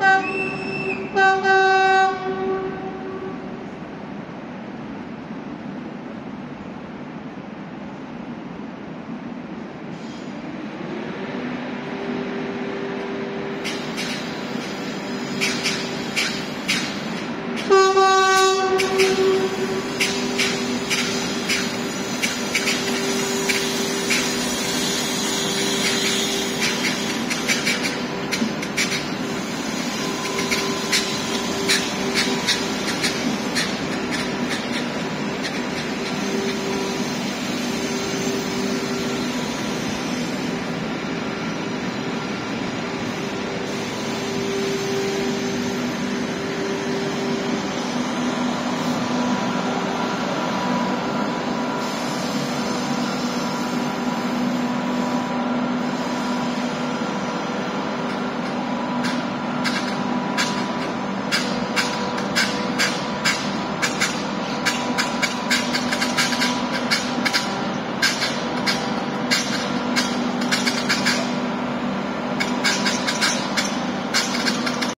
welcome.